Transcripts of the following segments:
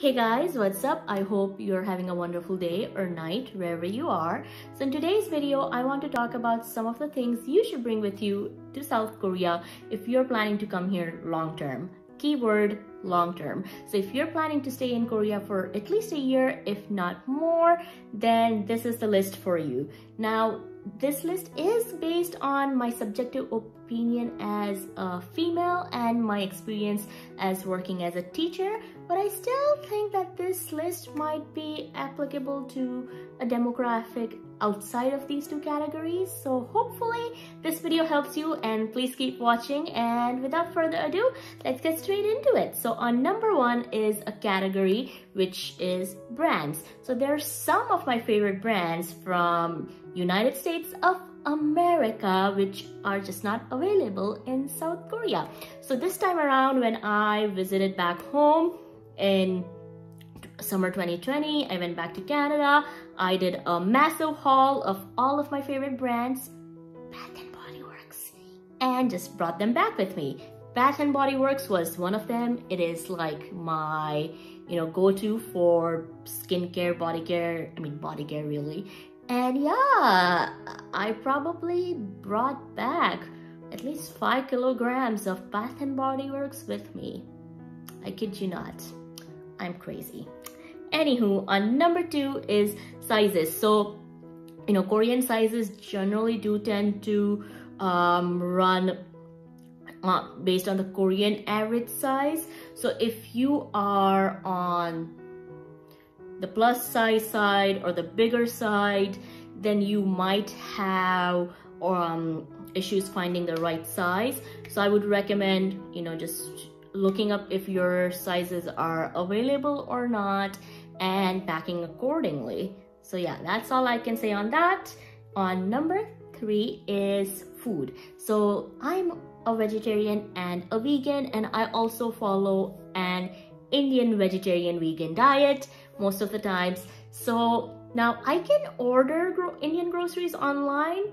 Hey guys, what's up? I hope you're having a wonderful day or night wherever you are. So in today's video, I want to talk about some of the things you should bring with you to South Korea if you're planning to come here long term. Keyword long term. So if you're planning to stay in Korea for at least a year, if not more, then this is the list for you. Now, this list is based on my subjective opinion as a female and my experience as working as a teacher, but I still think that this list might be applicable to a demographic outside of these two categories. So hopefully this video helps you and please keep watching and without further ado, let's get straight into it. So on number one is a category which is brands. So there's some of my favorite brands from United States of America which are just not available in South Korea. So this time around when I visited back home in summer 2020, I went back to Canada. I did a massive haul of all of my favorite brands, Bath and Body Works, and just brought them back with me. Bath and Body Works was one of them. It is like my, you know, go-to for skincare, body care, I mean body care really. And yeah, I probably brought back at least five kilograms of Bath and Body Works with me. I kid you not. I'm crazy. Anywho, on number two is sizes. So, you know, Korean sizes generally do tend to um, run uh, based on the Korean average size. So if you are on the plus size side or the bigger side, then you might have um, issues finding the right size. So I would recommend, you know, just looking up if your sizes are available or not and packing accordingly. So yeah, that's all I can say on that. On number three is food. So I'm a vegetarian and a vegan and I also follow an Indian vegetarian vegan diet most of the times. So now I can order gro Indian groceries online,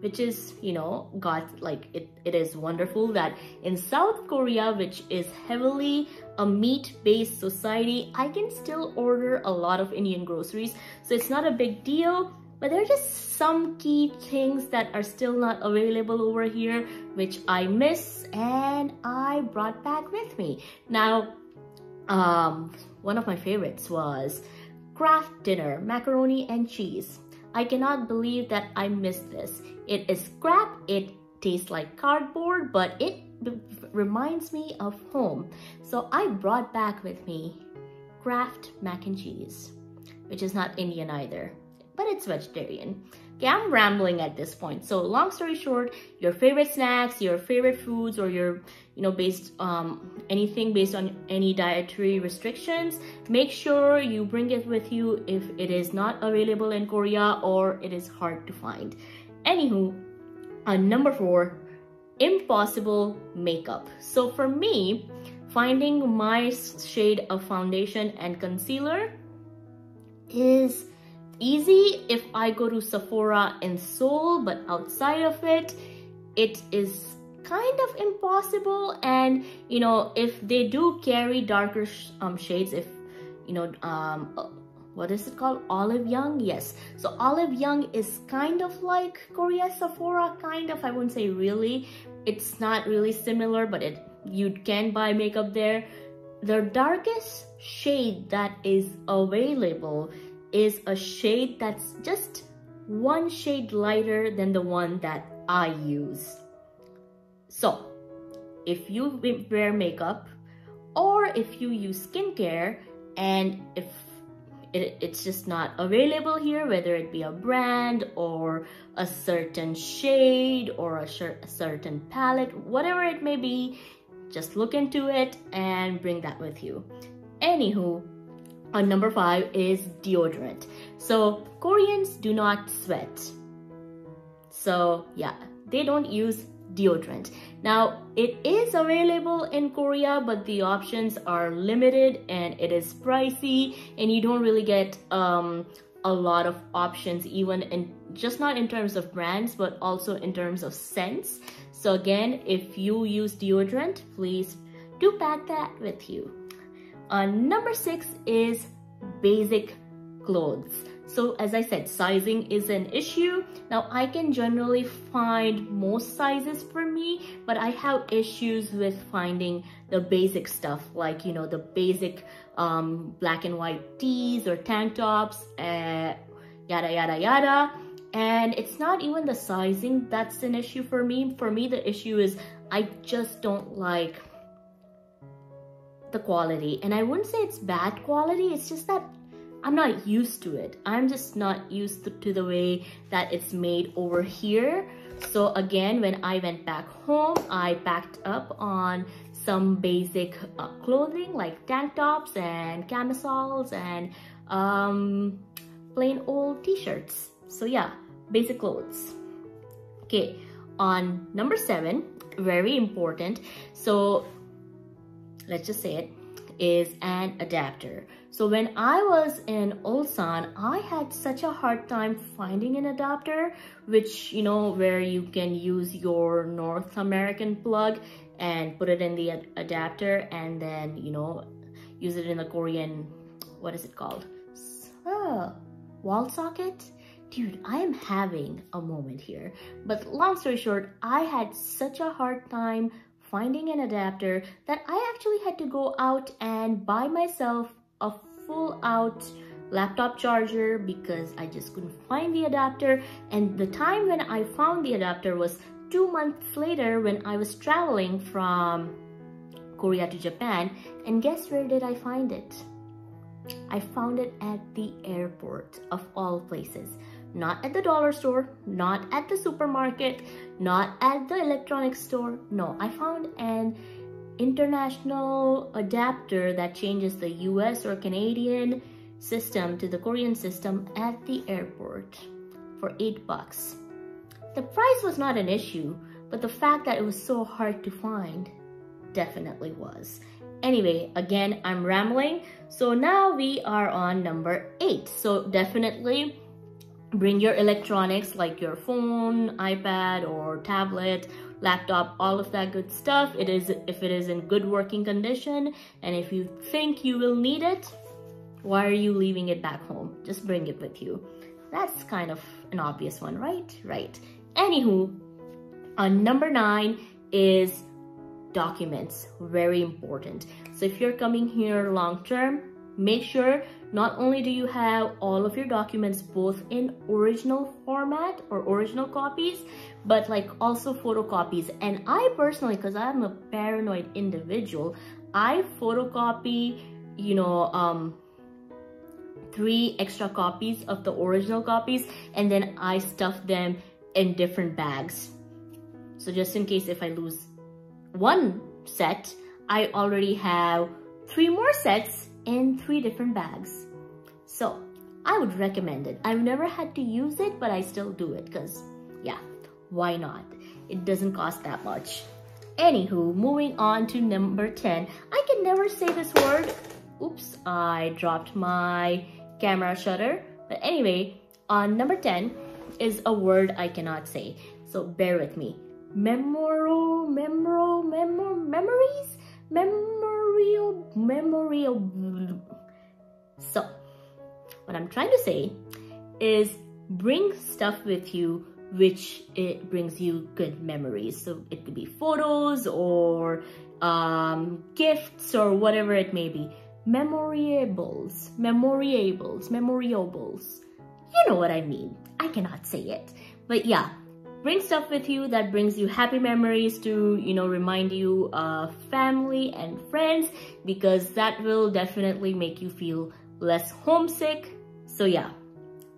which is, you know, got like it, it is wonderful that in South Korea, which is heavily a meat-based society, I can still order a lot of Indian groceries. So it's not a big deal, but there are just some key things that are still not available over here, which I miss and I brought back with me. Now, um, one of my favorites was Kraft Dinner Macaroni and Cheese. I cannot believe that I missed this. It is crap, it tastes like cardboard, but it reminds me of home. So I brought back with me Kraft Mac and Cheese, which is not Indian either, but it's vegetarian. Okay, I'm rambling at this point. So long story short, your favorite snacks, your favorite foods, or your, you know, based, um, anything based on any dietary restrictions, make sure you bring it with you if it is not available in Korea or it is hard to find. Anywho, on number four, impossible makeup. So for me, finding my shade of foundation and concealer is easy if I go to Sephora in Seoul, but outside of it, it is kind of impossible. And, you know, if they do carry darker sh um, shades, if, you know, um, uh, what is it called? Olive Young? Yes. So Olive Young is kind of like Korea Sephora, kind of. I wouldn't say really. It's not really similar, but it you can buy makeup there. The darkest shade that is available is a shade that's just one shade lighter than the one that I use. So, if you wear makeup or if you use skincare and if it, it's just not available here, whether it be a brand or a certain shade or a, a certain palette, whatever it may be, just look into it and bring that with you. Anywho, on number five is deodorant. So Koreans do not sweat. So yeah, they don't use deodorant. Now, it is available in Korea, but the options are limited and it is pricey and you don't really get um, a lot of options even in just not in terms of brands, but also in terms of scents. So again, if you use deodorant, please do pack that with you. Uh, number six is basic clothes. So as I said, sizing is an issue. Now I can generally find most sizes for me, but I have issues with finding the basic stuff like, you know, the basic um, black and white tees or tank tops, uh, yada, yada, yada. And it's not even the sizing that's an issue for me. For me, the issue is I just don't like the quality. And I wouldn't say it's bad quality. It's just that I'm not used to it. I'm just not used to, the way that it's made over here. So again, when I went back home, I packed up on some basic uh, clothing like tank tops and camisoles and um, plain old t-shirts. So yeah, basic clothes. Okay, on number seven, very important. So let's just say it, is an adapter. So when I was in Ulsan, I had such a hard time finding an adapter, which, you know, where you can use your North American plug and put it in the ad adapter and then, you know, use it in the Korean, what is it called? Oh, wall socket? Dude, I am having a moment here. But long story short, I had such a hard time finding an adapter that I actually had to go out and buy myself a full out laptop charger because I just couldn't find the adapter and the time when I found the adapter was two months later when I was traveling from Korea to Japan and guess where did I find it? I found it at the airport of all places. Not at the dollar store, not at the supermarket, not at the electronics store. No, I found an international adapter that changes the US or Canadian system to the Korean system at the airport for 8 bucks. The price was not an issue, but the fact that it was so hard to find definitely was. Anyway, again, I'm rambling. So now we are on number 8. So definitely bring your electronics like your phone, iPad or tablet laptop, all of that good stuff. It is if it is in good working condition and if you think you will need it, why are you leaving it back home? Just bring it with you. That's kind of an obvious one, right? Right. Anywho, on number nine is documents. Very important. So if you're coming here long term, make sure not only do you have all of your documents both in original format or original copies, but like also photocopies. And I personally, because I'm a paranoid individual, I photocopy, you know, um, three extra copies of the original copies and then I stuff them in different bags. So just in case if I lose one set, I already have three more sets in three different bags. So I would recommend it. I've never had to use it, but I still do it because yeah, why not? It doesn't cost that much. Anywho, moving on to number 10. I can never say this word. Oops, I dropped my camera shutter. But anyway, on number 10 is a word I cannot say. So bear with me. Memoro, memoro, memor, memories? Memorial, memorial. So, what I'm trying to say is bring stuff with you which it brings you good memories. So it could be photos or um, gifts or whatever it may be. Memorables, memorables, memorables. You know what I mean. I cannot say it. But yeah, bring stuff with you that brings you happy memories to, you know, remind you of family and friends because that will definitely make you feel less homesick. So yeah,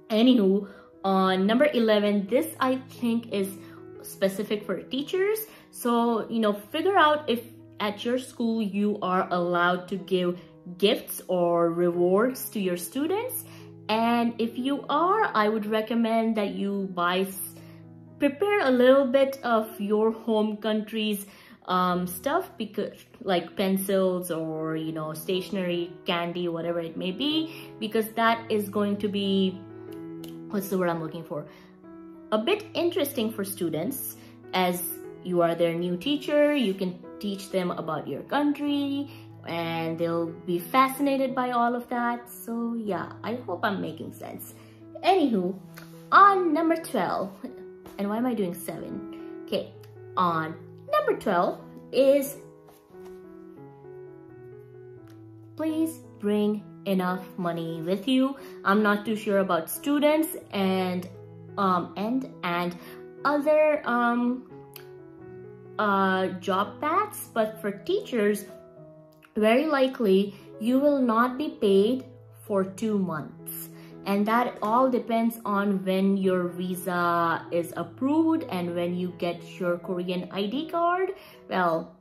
anywho, on number 11, this I think is specific for teachers. So, you know, figure out if at your school you are allowed to give gifts or rewards to your students. And if you are, I would recommend that you buy, prepare a little bit of your home country's um, stuff because like pencils or, you know, stationery, candy, whatever it may be, because that is going to be what's the word I'm looking for? A bit interesting for students as you are their new teacher. You can teach them about your country and they'll be fascinated by all of that. So yeah, I hope I'm making sense. Anywho, on number 12, and why am I doing seven? Okay, on number 12 is please bring enough money with you. I'm not too sure about students and um and and other um uh job paths, but for teachers, very likely you will not be paid for two months and that all depends on when your visa is approved and when you get your Korean ID card. Well,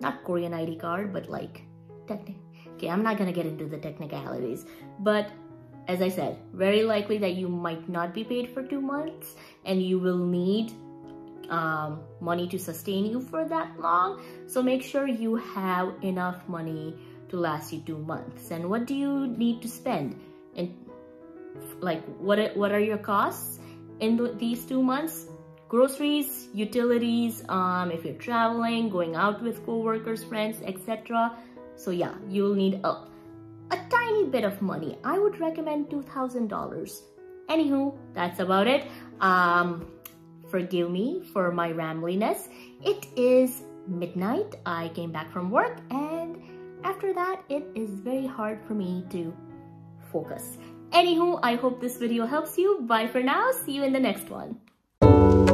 not Korean ID card, but like. Okay, I'm not gonna get into the technicalities, but as I said, very likely that you might not be paid for two months and you will need um, money to sustain you for that long. So make sure you have enough money to last you two months. And what do you need to spend? And like what are, what are your costs in the, these two months? Groceries, utilities, um, if you're traveling, going out with co-workers, friends, etc. So yeah, you'll need a, a tiny bit of money. I would recommend $2,000. Anywho, that's about it. Um, forgive me for my rambliness. It is midnight. I came back from work and after that, it is very hard for me to focus. Anywho, I hope this video helps you. Bye for now. See you in the next one.